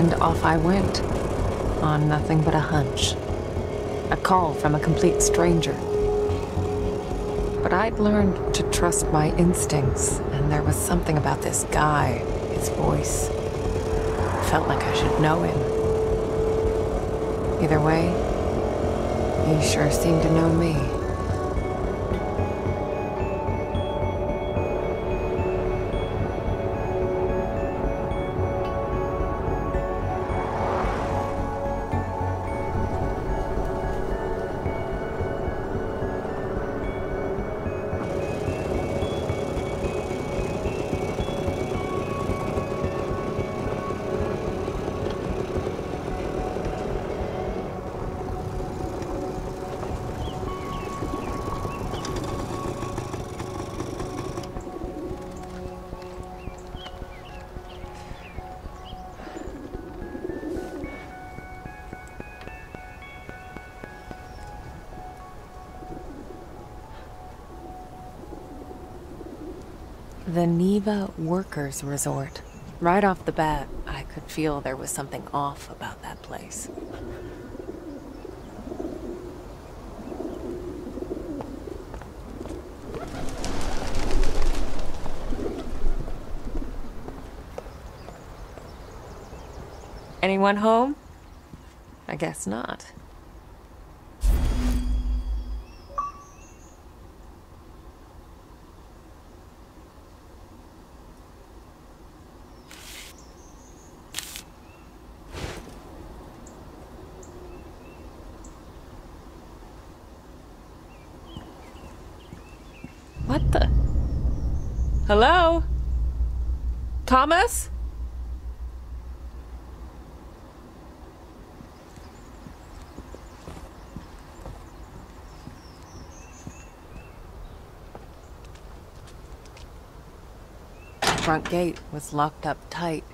And off I went, on nothing but a hunch. A call from a complete stranger. But I'd learned to trust my instincts, and there was something about this guy, his voice. Felt like I should know him. Either way, he sure seemed to know me. Workers Resort. Right off the bat, I could feel there was something off about that place. Anyone home? I guess not. What the? Hello? Thomas? The front gate was locked up tight.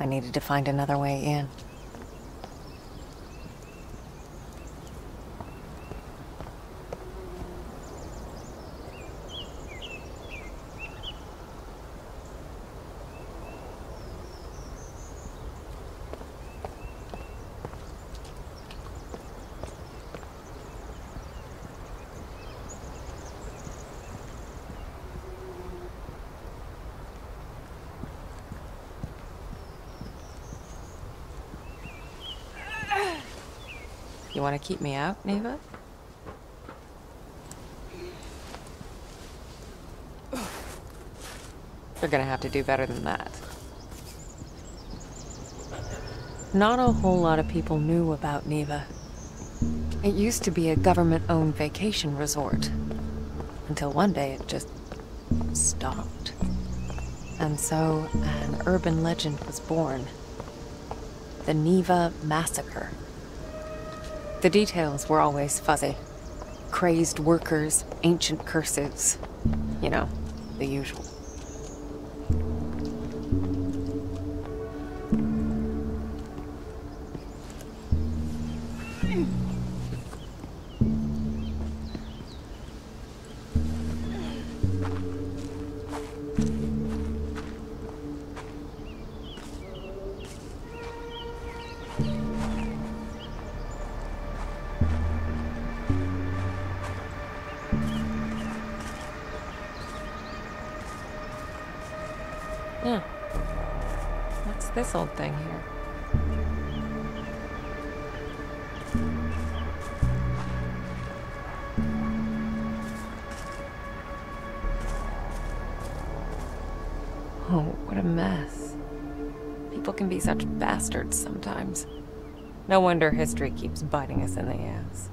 I needed to find another way in. Want to keep me out, Niwa? You're gonna have to do better than that. Not a whole lot of people knew about Niwa. It used to be a government-owned vacation resort. Until one day it just stopped. And so an urban legend was born. The Niwa Massacre. The details were always fuzzy. Crazed workers, ancient curses. You know, the usual. This old thing here? Oh, what a mess. People can be such bastards sometimes. No wonder history keeps biting us in the ass.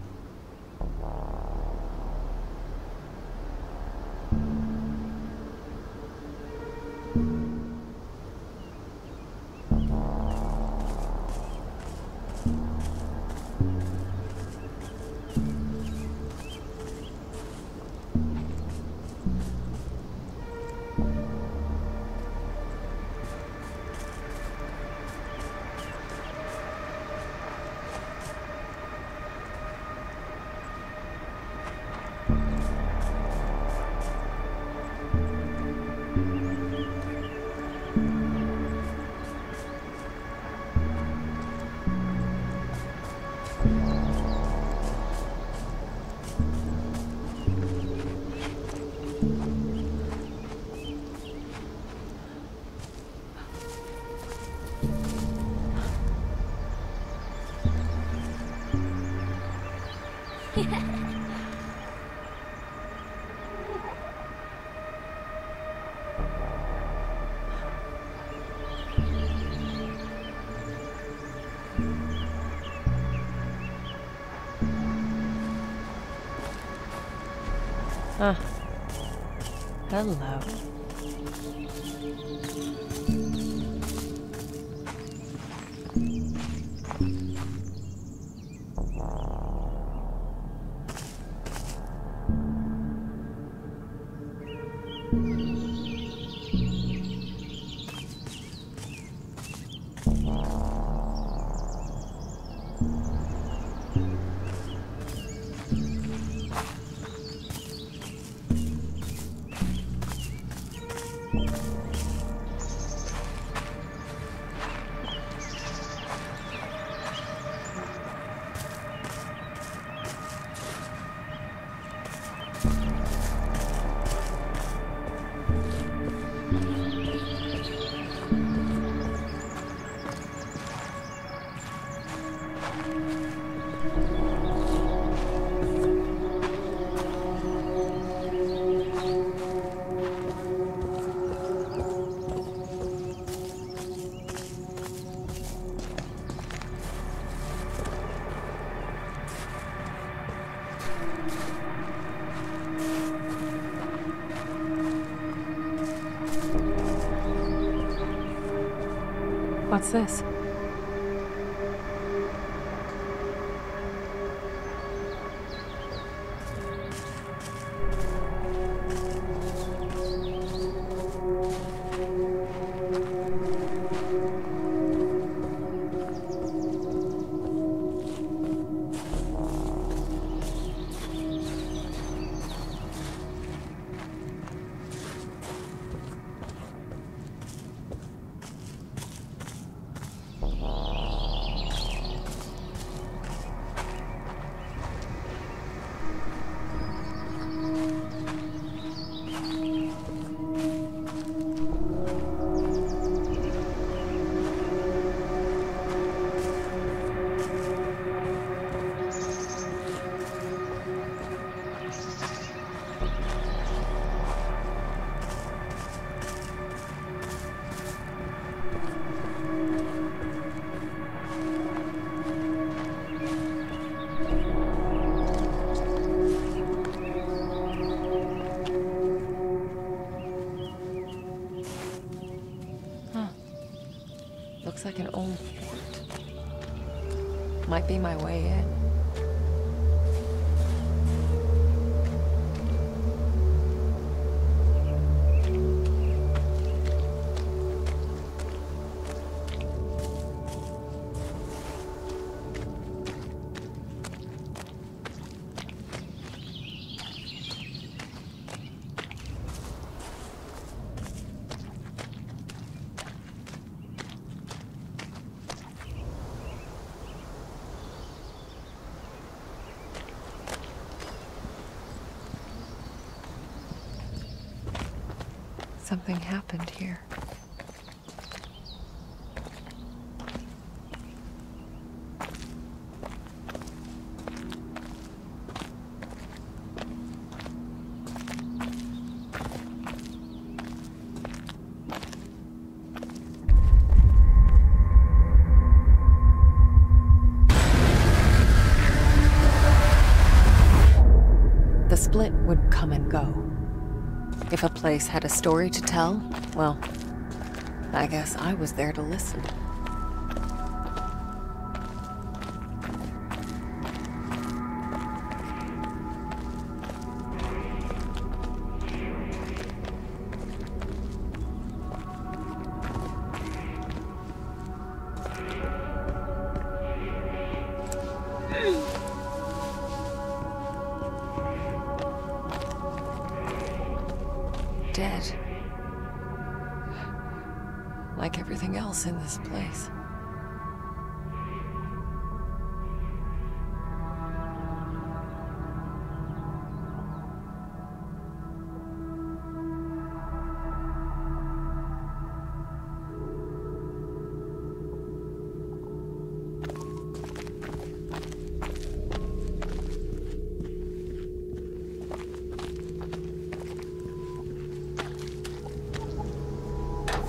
Hello. This? Like an old fort. Might be my way in. Something happened place had a story to tell, well, I guess I was there to listen.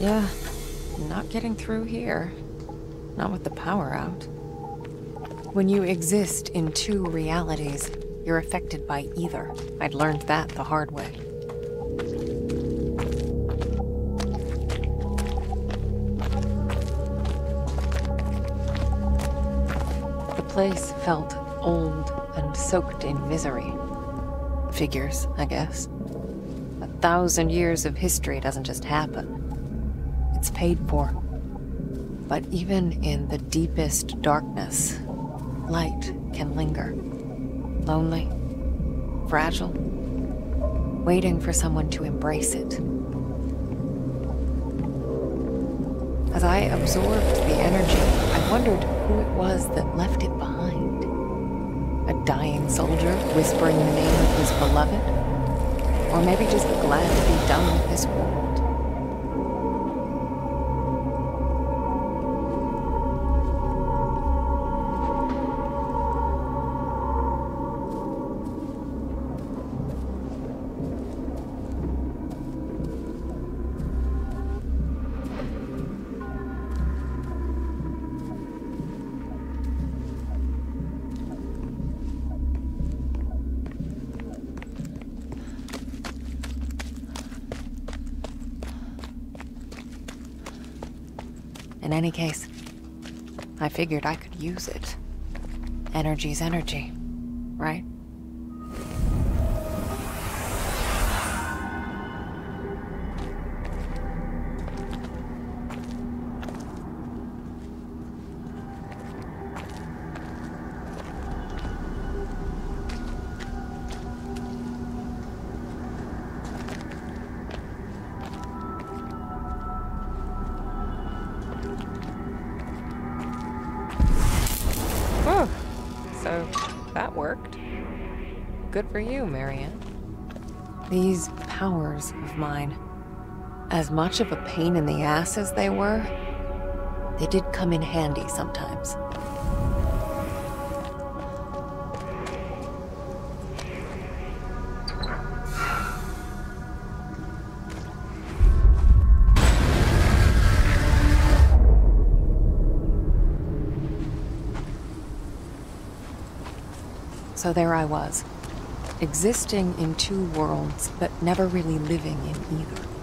Yeah, not getting through here. Not with the power out. When you exist in two realities, you're affected by either. I'd learned that the hard way. The place felt old and soaked in misery. Figures, I guess. A thousand years of history doesn't just happen. Paid for. But even in the deepest darkness, light can linger. Lonely, fragile, waiting for someone to embrace it. As I absorbed the energy, I wondered who it was that left it behind. A dying soldier whispering the name of his beloved? Or maybe just glad to be done with this world. Case, I figured I could use it. Energy's energy, Good for you, Marianne. These powers of mine, as much of a pain in the ass as they were, they did come in handy sometimes. So there I was, existing in two worlds, but never really living in either.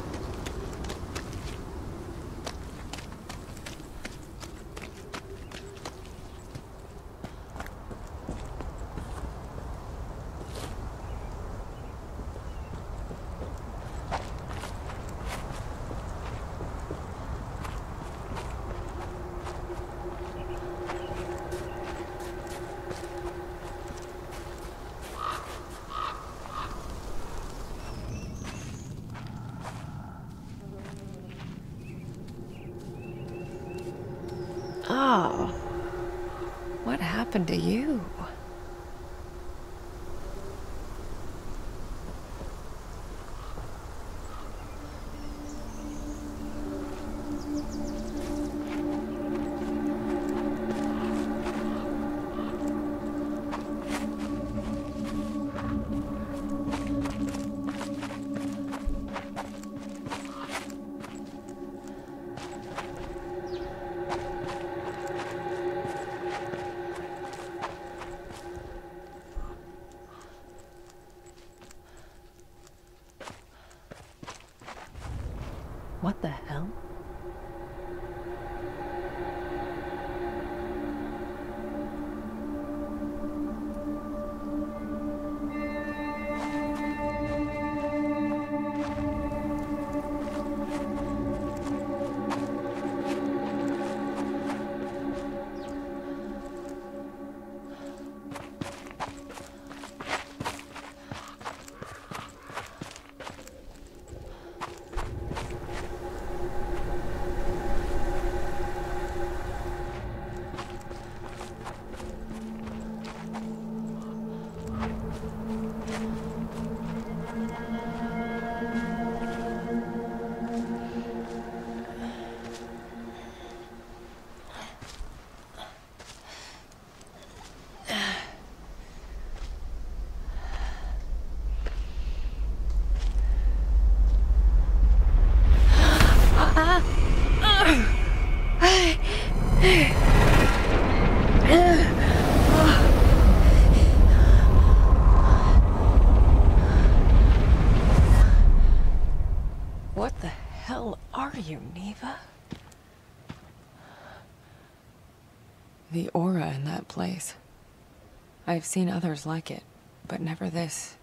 I've seen others like it, but never this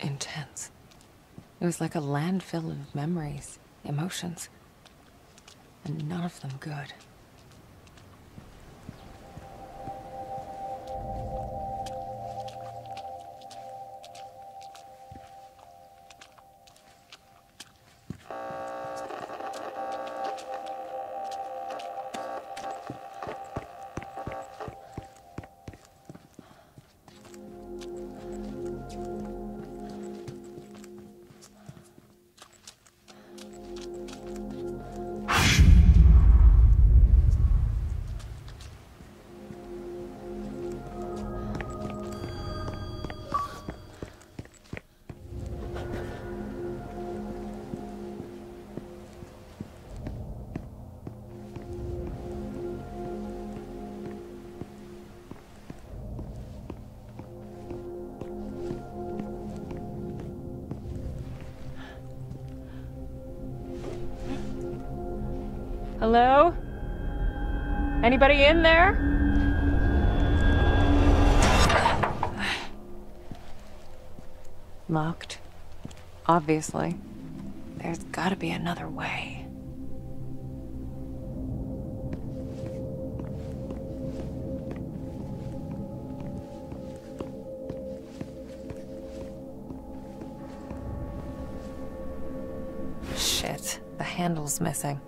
intense. It was like a landfill of memories, emotions, and none of them good. Hello? Anybody in there? Locked. Obviously. There's gotta be another way. Shit, the handle's missing.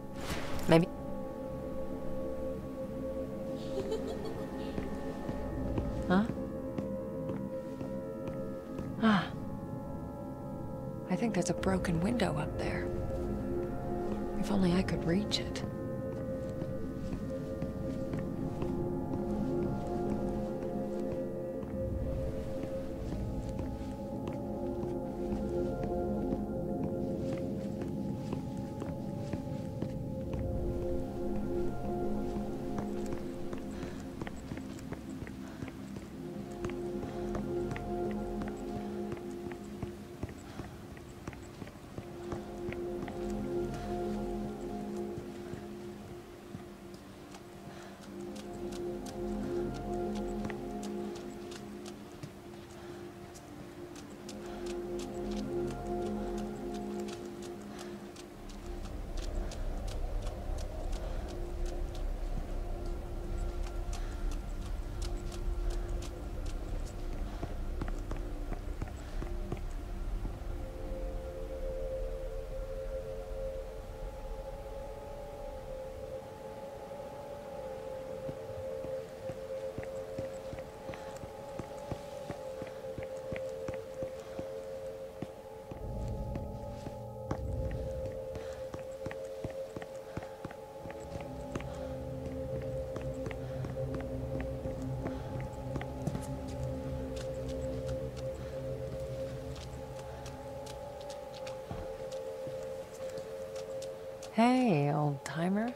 Hey, old timer.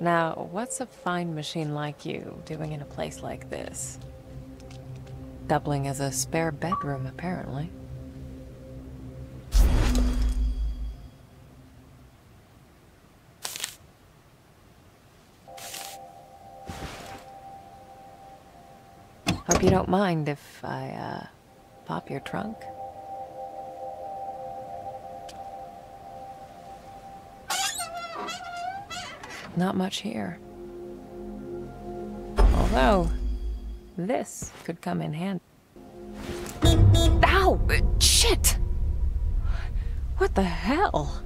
Now, what's a fine machine like you doing in a place like this? Doubling as a spare bedroom, apparently. Hope you don't mind if I, uh, pop your trunk? Not much here. Although, this could come in handy. Ow! Shit! What the hell?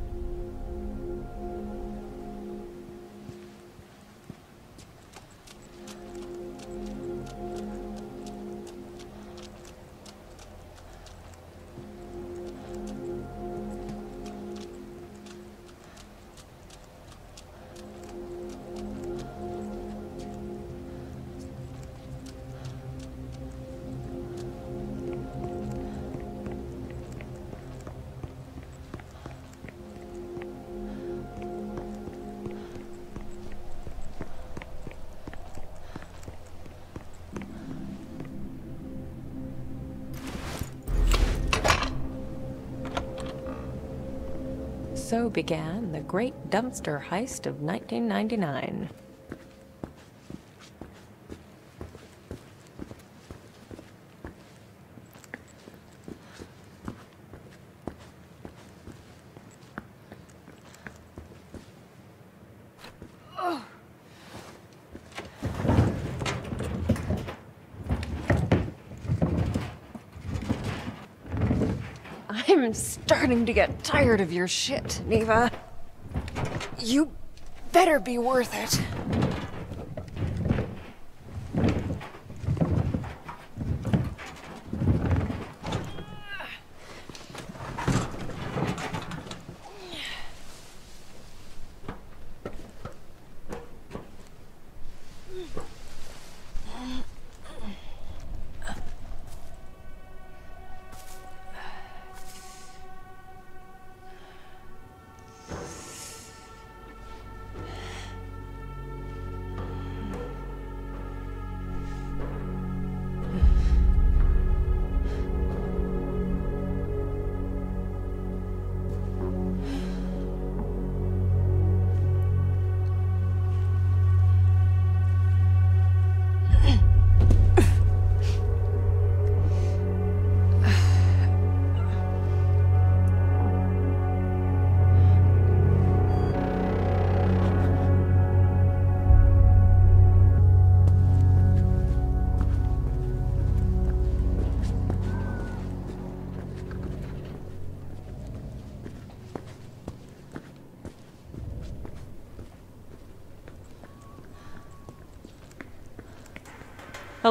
So began the great dumpster heist of 1999. I'm starting to get tired of your shit, Niwa. You better be worth it.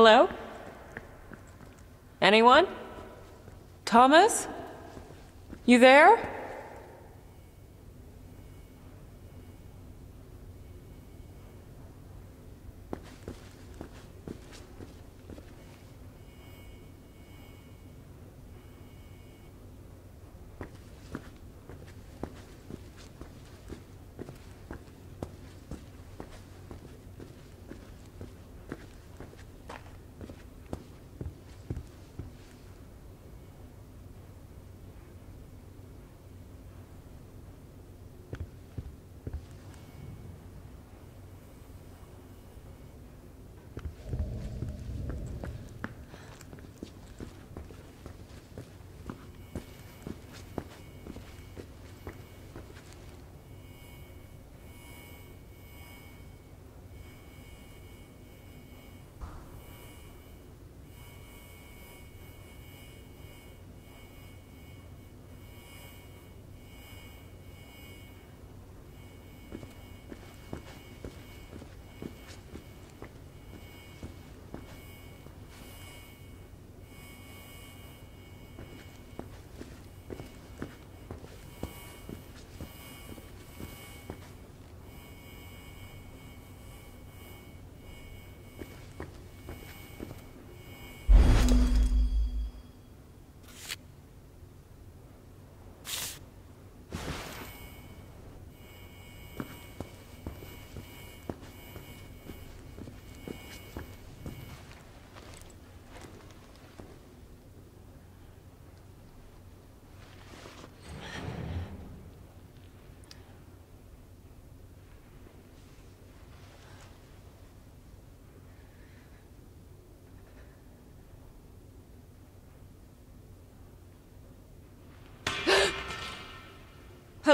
Hello? Anyone? Thomas? You there?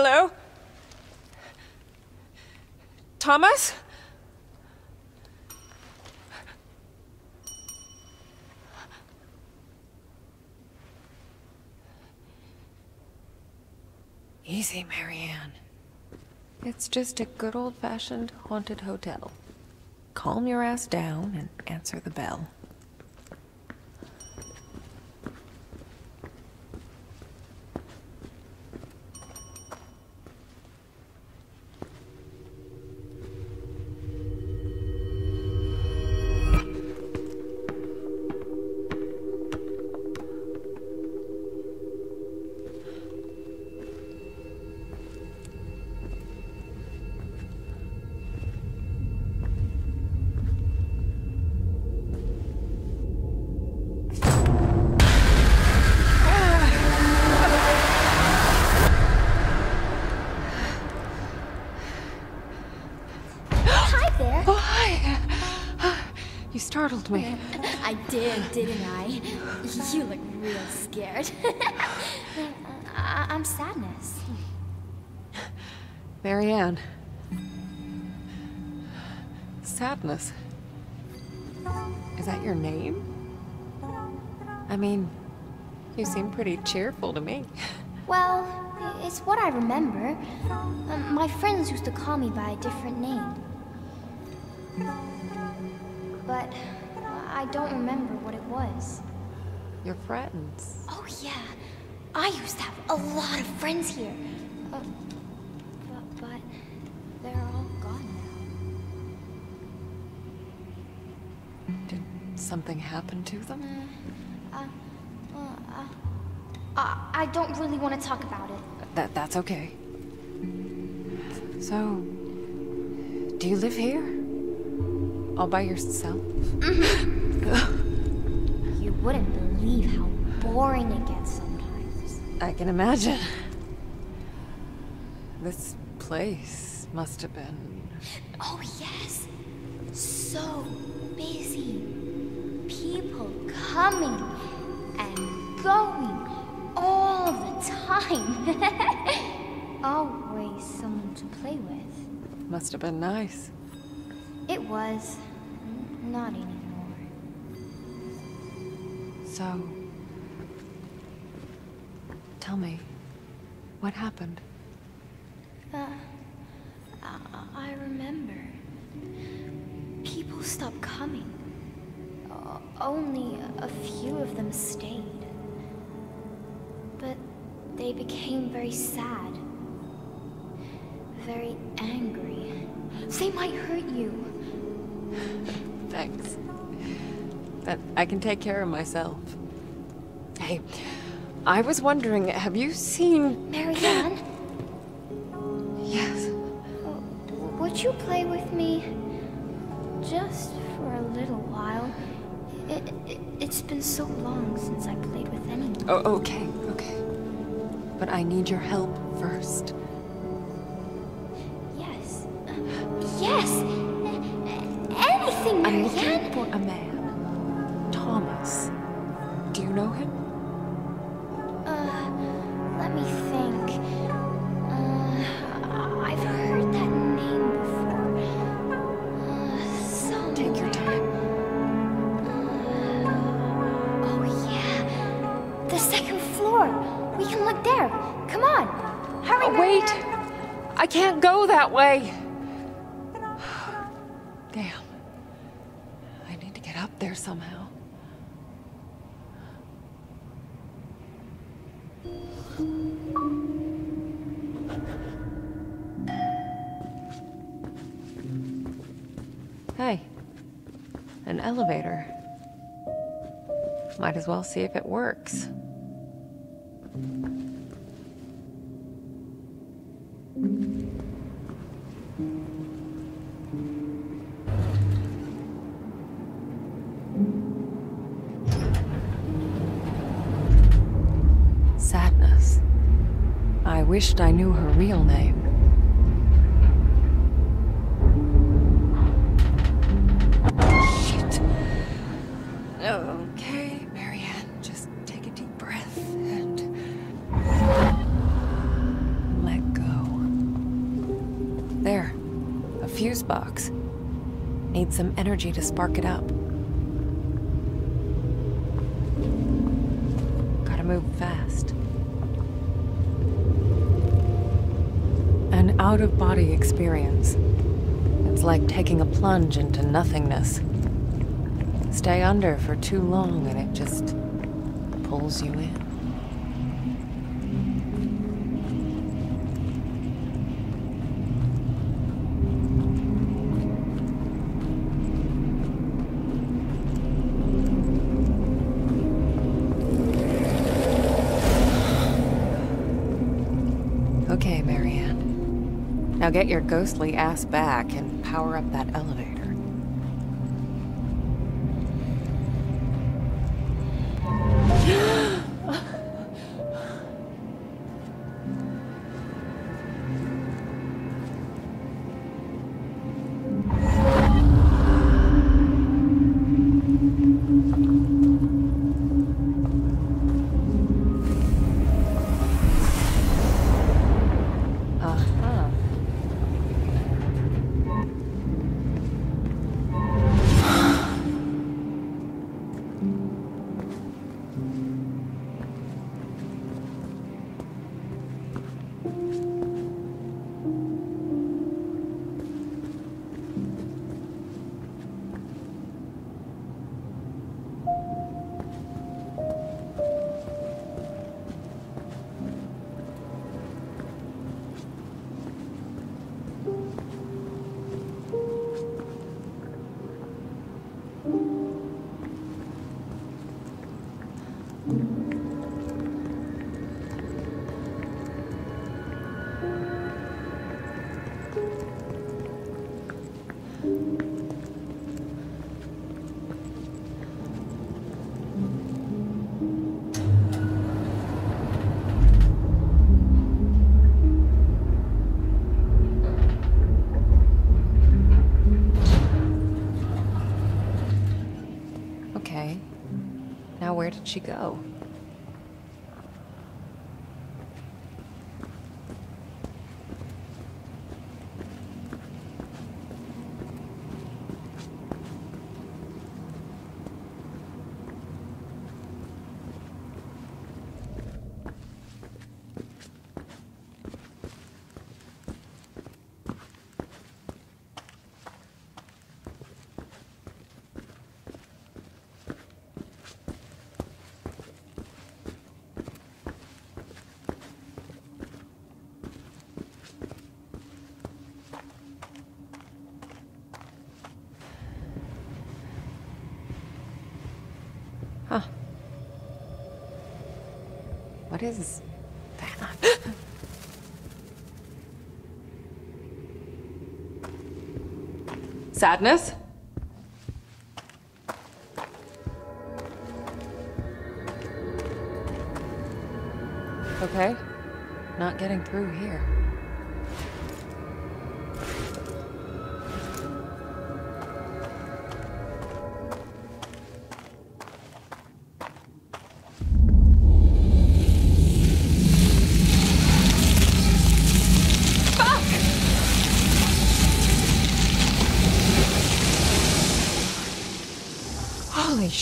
Hello? Thomas? Easy, Marianne. It's just a good old-fashioned haunted hotel. Calm your ass down and answer the bell. You seem pretty cheerful to me. Well, it's what I remember. Um, my friends used to call me by a different name. But I don't remember what it was. Your friends. Oh, yeah. I used to have a lot of friends here. Uh, but, but they're all gone now. Did something happen to them? Uh, uh, uh, uh, I don't really want to talk about it. That that's okay. So, do you live here? All by yourself? You wouldn't believe how boring it gets sometimes. I can imagine. This place must have been. Oh, yes. So busy. People coming and going all the time. Always someone to play with. Must have been nice. It was. Not anymore. So. Tell me, what happened? Uh, I, I remember. People stopped coming. O- only a few of them stayed. They became very sad. Very angry. They might hurt you. Thanks. But I can take care of myself. Hey, I was wondering, have you seen. Marianne, Yes. would you play with me? Just for a little while. It, it, it's been so long since I played with anyone. Oh, okay, okay. But I need your help first. Hey. An elevator. Might as well see if it works. Wished I knew her real name. Shit. Okay, just take a deep breath and let go. There, a fuse box. Need some energy to spark it up. An out of body experience. It's like taking a plunge into nothingness. Stay under for too long and it just pulls you in. Okay, Marianne. Now get your ghostly ass back and power up that elevator. Did she go? Huh. What is that? Sadness? Okay. Not getting through here.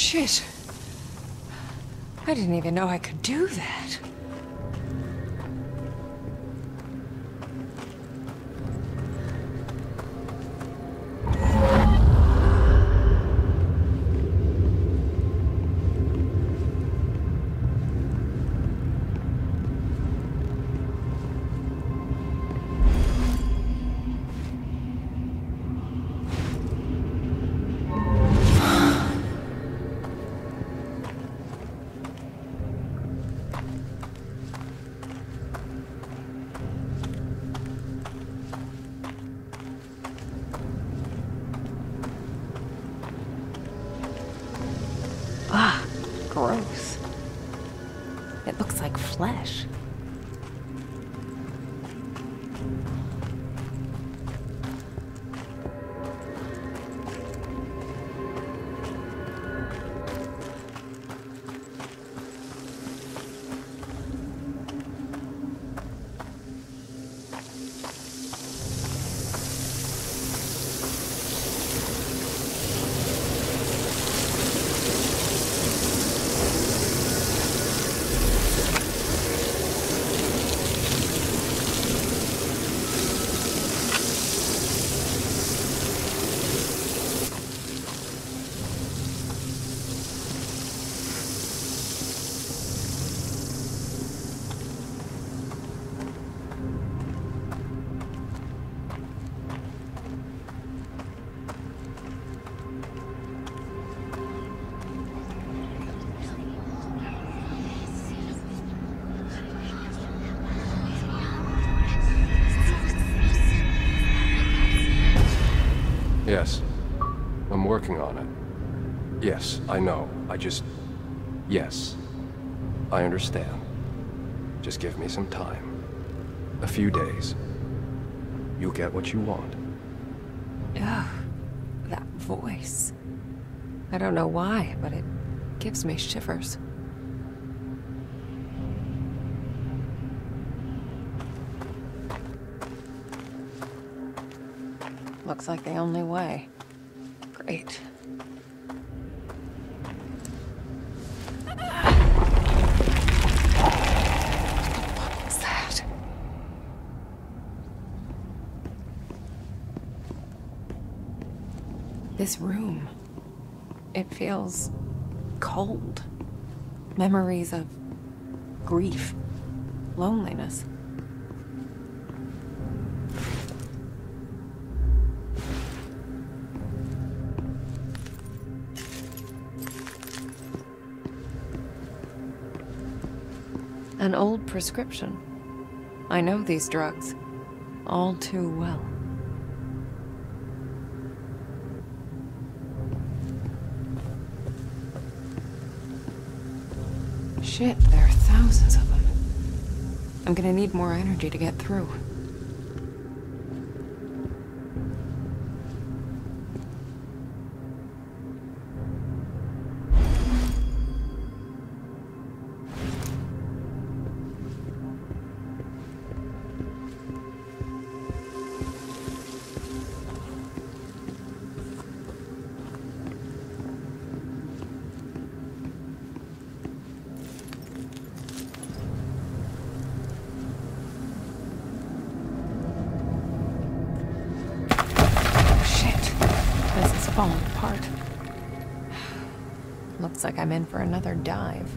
Shit. I didn't even know I could do that. Yes. I'm working on it. Yes, I know. I just... Yes. I understand. Just give me some time. A few days. You'll get what you want. Ugh, that voice. I don't know why, but it gives me shivers. Looks like the only way. Great. This room. It feels cold. Memories of grief, loneliness. An old prescription. I know these drugs all too well. Shit, there are thousands of them. I'm gonna need more energy to get through. falling apart. Looks like I'm in for another dive.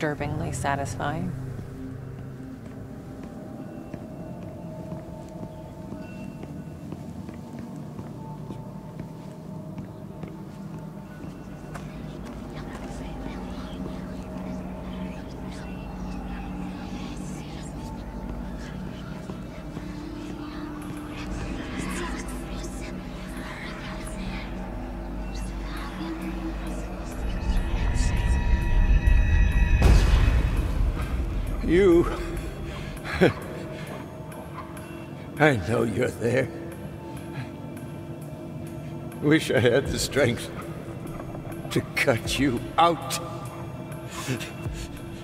Disturbingly satisfying. I know you're there. Wish I had the strength to cut you out.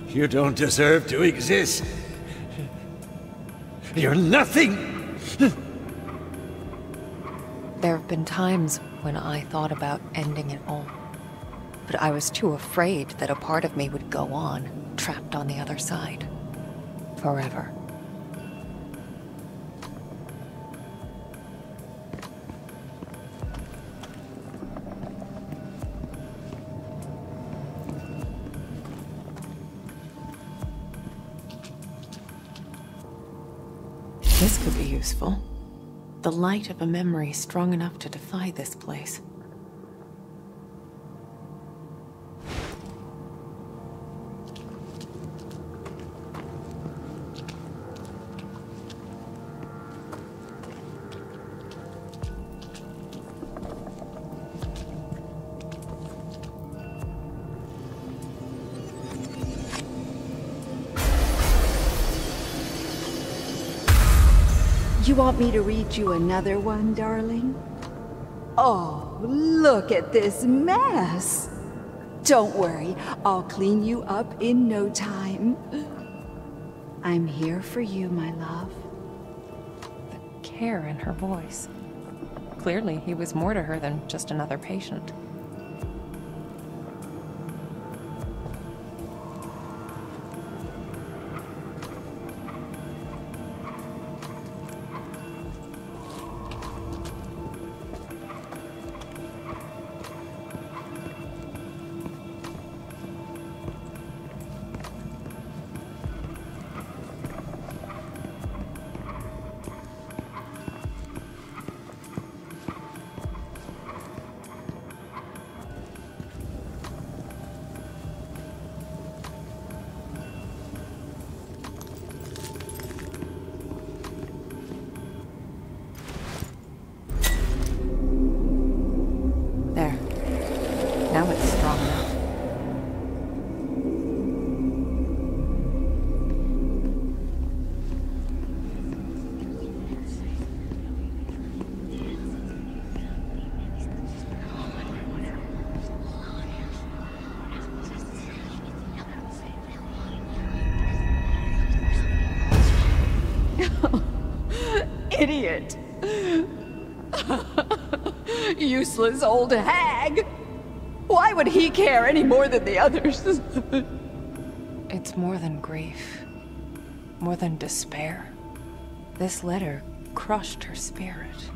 You don't deserve to exist. You're nothing. There have been times when I thought about ending it all. But I was too afraid that a part of me would go on, trapped on the other side. Forever. The light of a memory strong enough to defy this place. Want me to read you another one, darling? Oh, look at this mess. Don't worry, I'll clean you up in no time. I'm here for you, my love. The care in her voice. Clearly, he was more to her than just another patient. Useless old hag! Why would he care any more than the others? It's more than grief. More than despair. This letter crushed her spirit.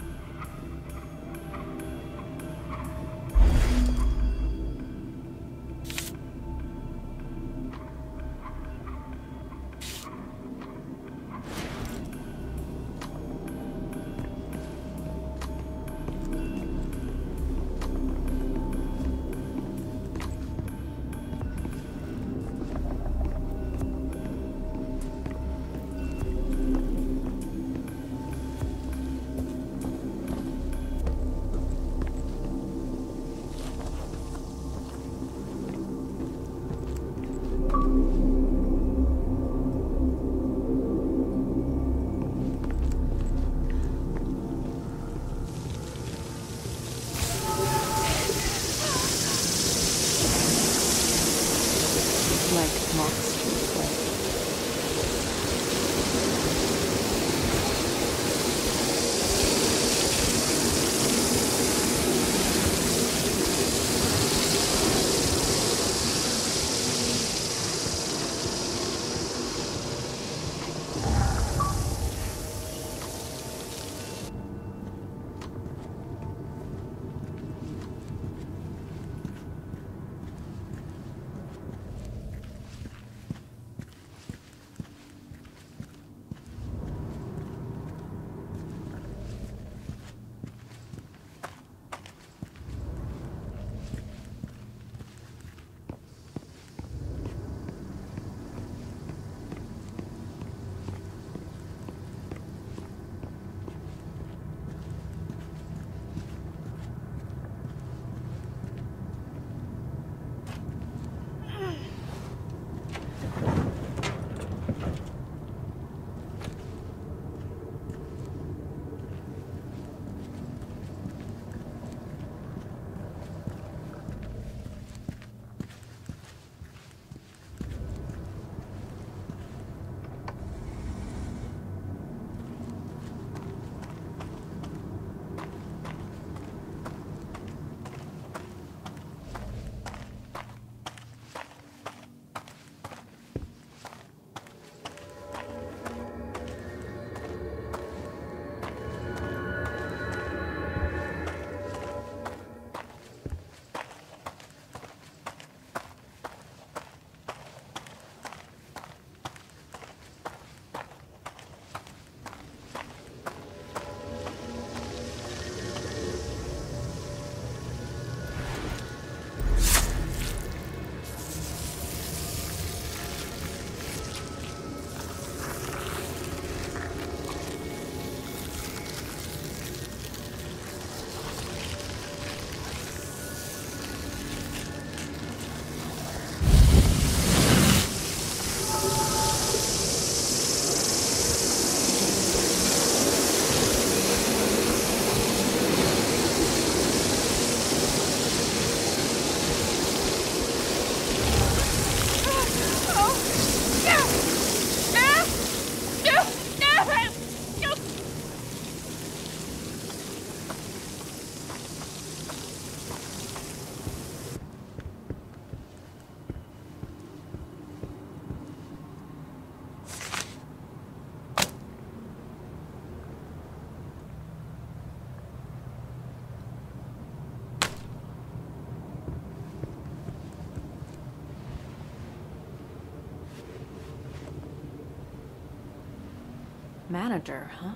Manager, huh?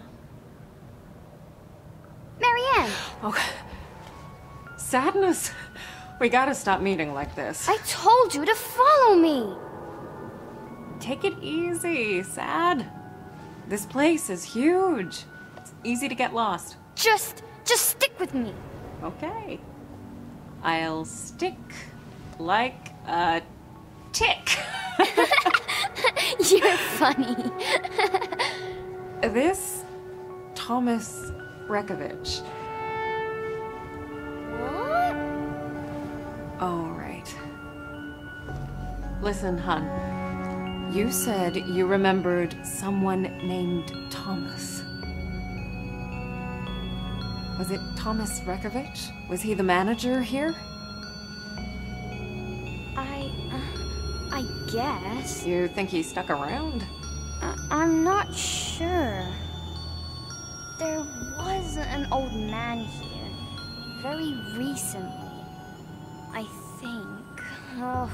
Marianne, Oh, sadness. We gotta stop meeting like this. I told you to follow me. Take it easy, Sad. This place is huge. It's easy to get lost. Just, just stick with me. Okay. I'll stick like a tick. You're funny. this Thomas Rekovich. What? All right. Listen, hun. You said you remembered someone named Thomas. Was it Thomas Rekovich? Was he the manager here? I. Uh, I guess. You think he stuck around? I'm not sure. There was an old man here. Very recently. I think. Oh.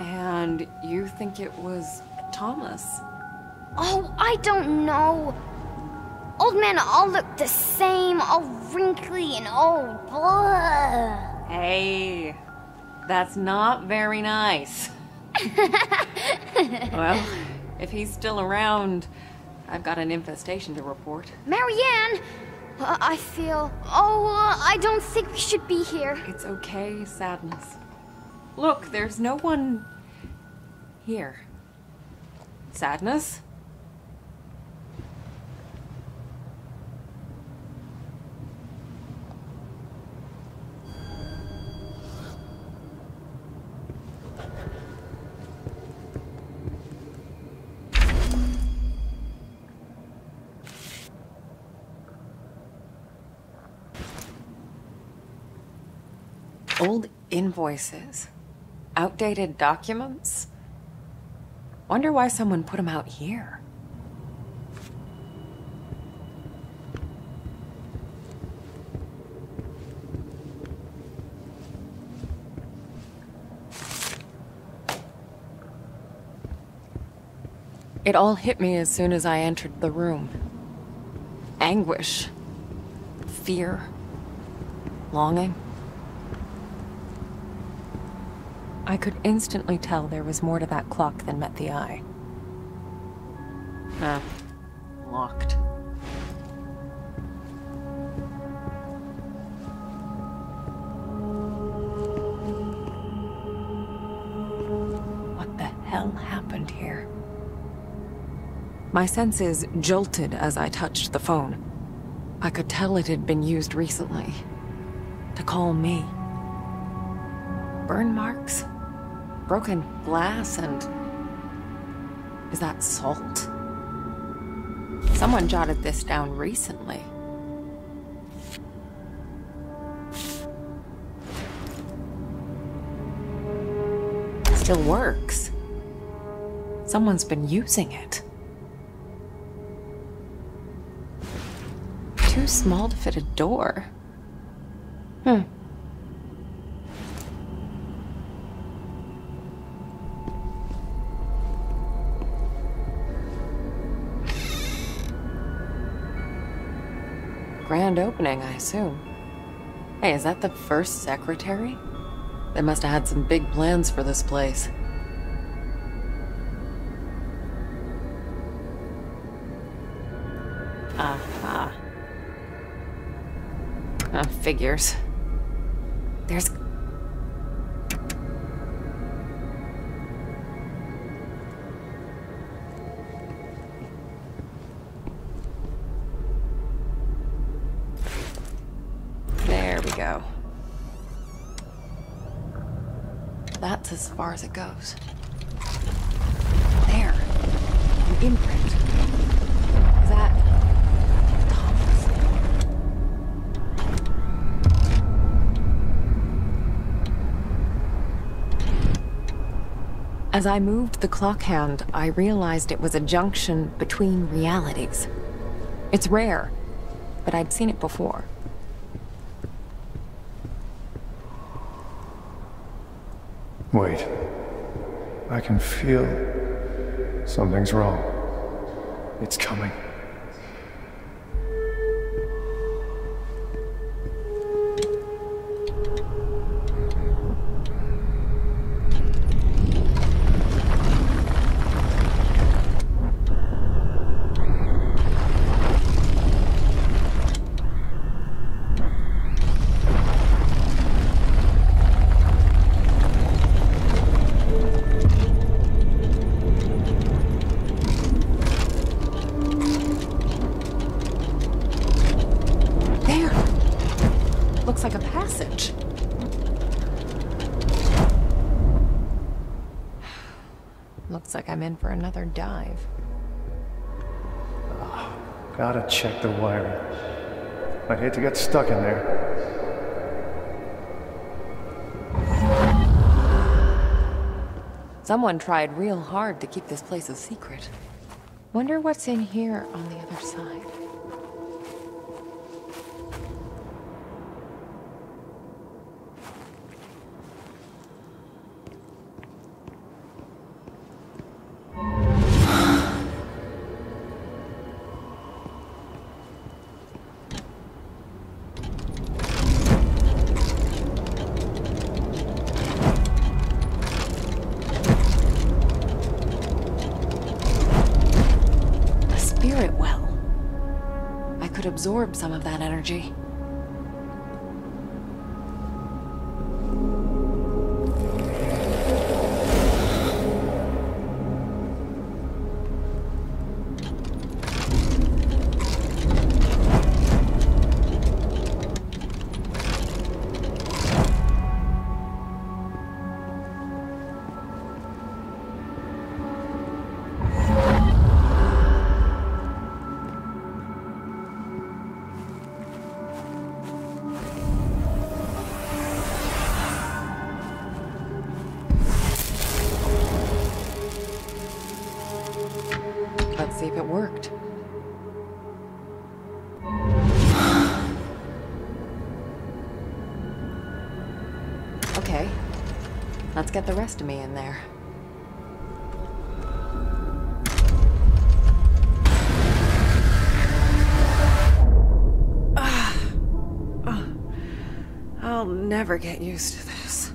And you think it was Thomas? Oh, I don't know. Old men all look the same, all wrinkly and old. Blah. Hey, that's not very nice. well, if he's still around, I've got an infestation to report. Marianne! Uh, I feel. Oh, uh, I don't think we should be here. It's okay, sadness. Look, there's no one here. Sadness? Old invoices. Outdated documents? Wonder why someone put them out here. It all hit me as soon as I entered the room. Anguish. Fear. Longing. I could instantly tell there was more to that clock than met the eye. Ah, locked. What the hell happened here? My senses jolted as I touched the phone. I could tell it had been used recently. To call me. Burn marks? Broken glass and... Is that salt? Someone jotted this down recently. Still works. Someone's been using it. Too small to fit a door. I assume. Hey, is that the first secretary? They must have had some big plans for this place. Aha. Uh, figures. Far as it goes. There. An imprint. That... Thomas? As I moved the clock hand, I realized it was a junction between realities. It's rare, but I'd seen it before. Wait. I can feel something's wrong. It's coming. Check the wiring. I'd hate to get stuck in there. Someone tried real hard to keep this place a secret. Wonder what's in here on the other side. Some of that energy. Get the rest of me in there. Ah. I'll never get used to this.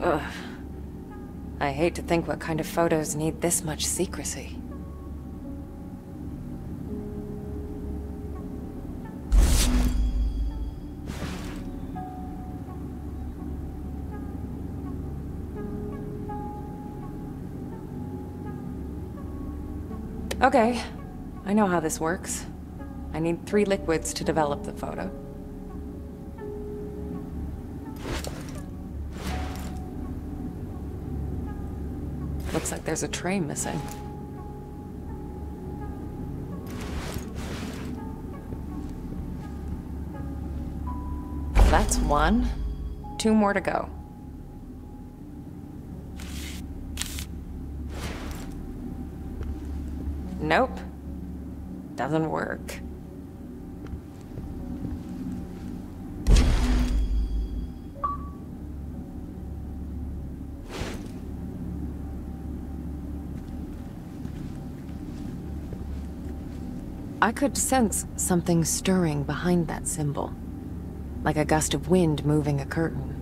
Ugh. I hate to think what kind of photos need this much secrecy. Okay, I know how this works. I need three liquids to develop the photo. Looks like there's a tray missing. That's one. Two more to go. Doesn't work. I could sense something stirring behind that symbol. Like a gust of wind moving a curtain.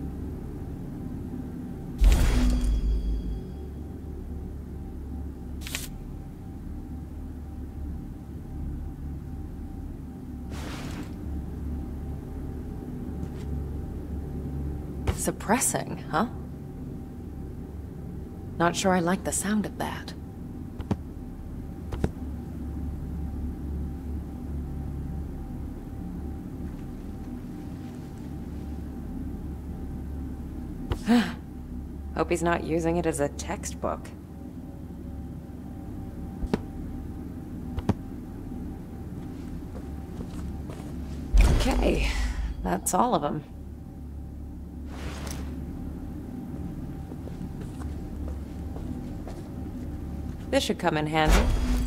Suppressing, huh? Not sure I like the sound of that. Hope he's not using it as a textbook. Okay, that's all of them. Should come in handy.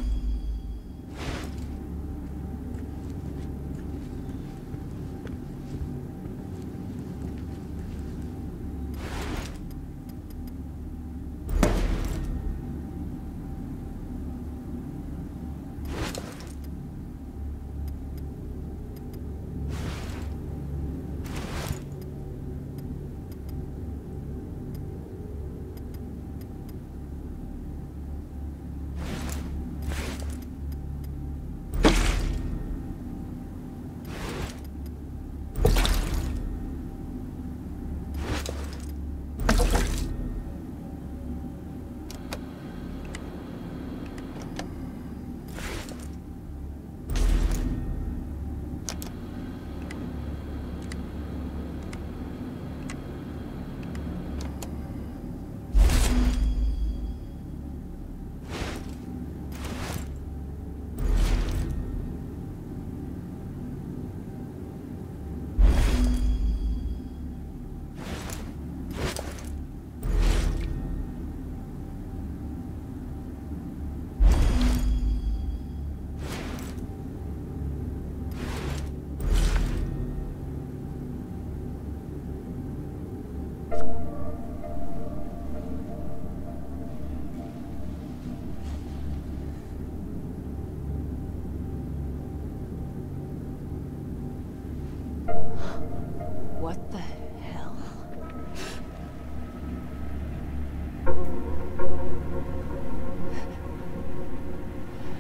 What the hell?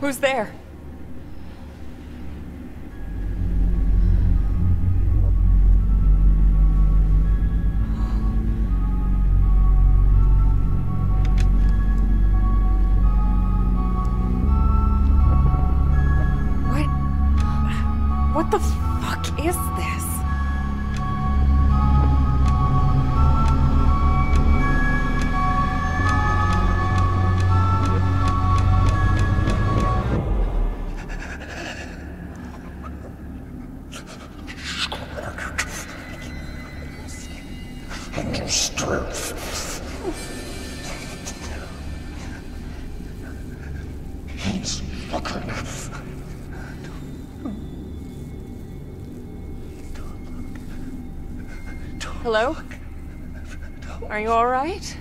Who's there? Are you all right?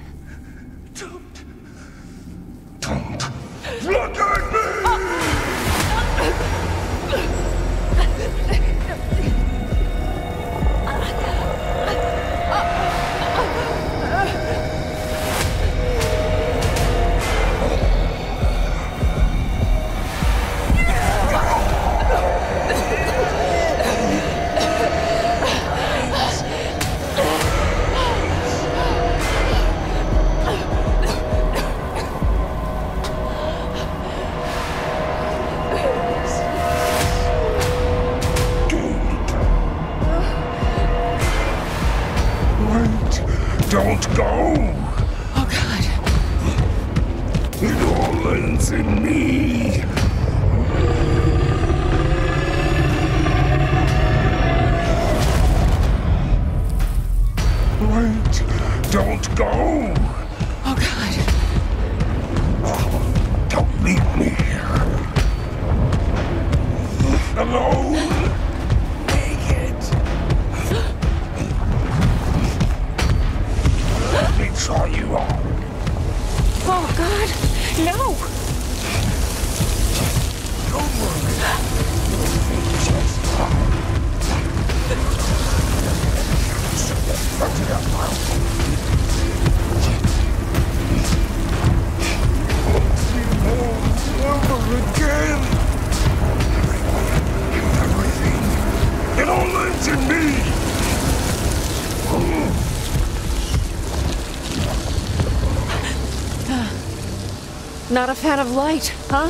Not a fan of light, huh?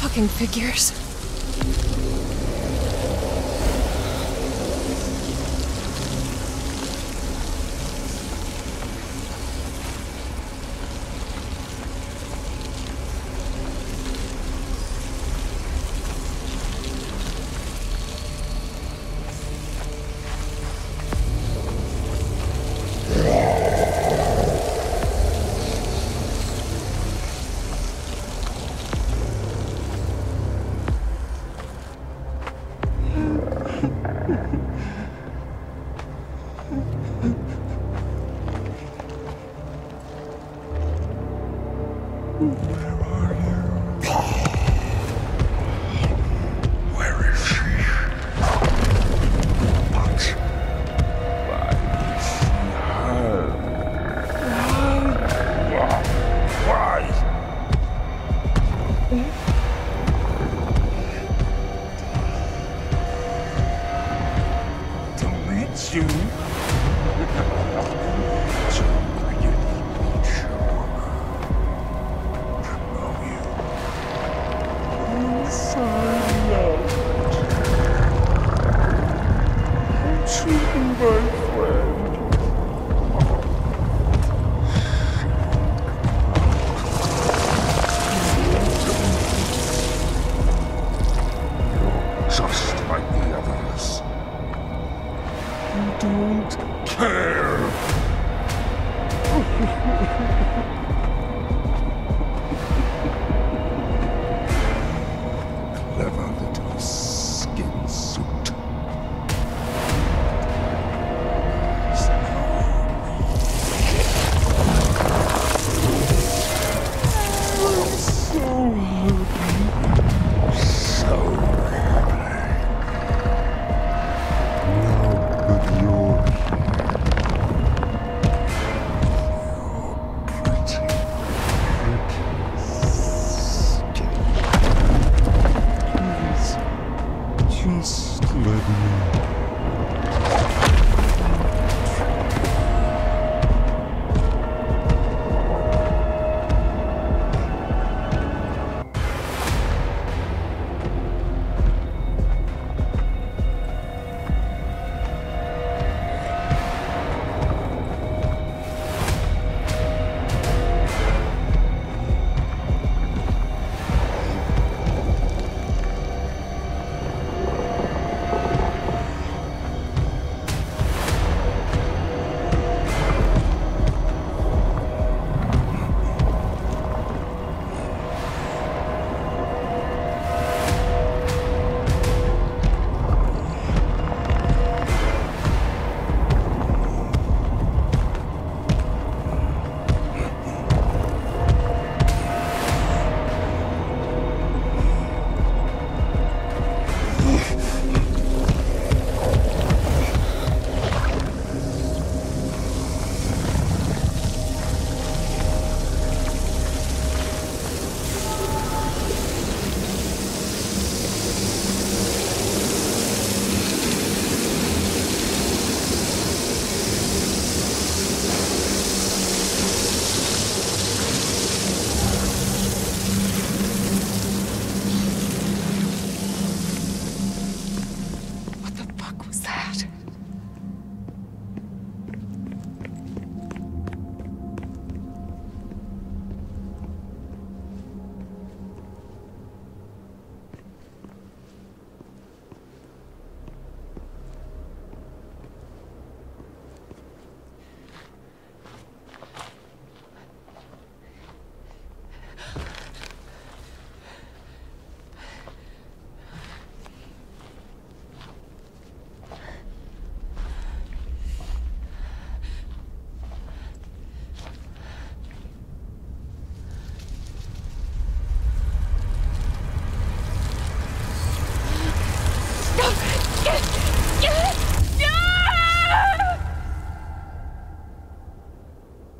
Fucking figures. Ooh.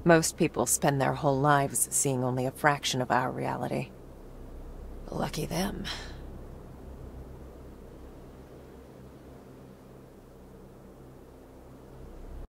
Most people spend their whole lives seeing only a fraction of our reality. Lucky them.